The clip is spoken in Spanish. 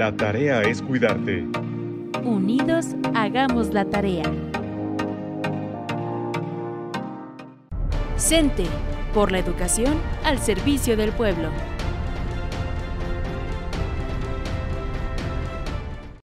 La tarea es cuidarte. Unidos, hagamos la tarea. CENTE, por la educación al servicio del pueblo.